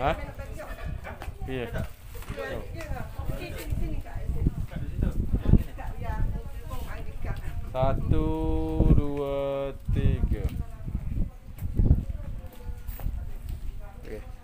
Hah? Iya. Satu, dua, tiga. Oke. Okay.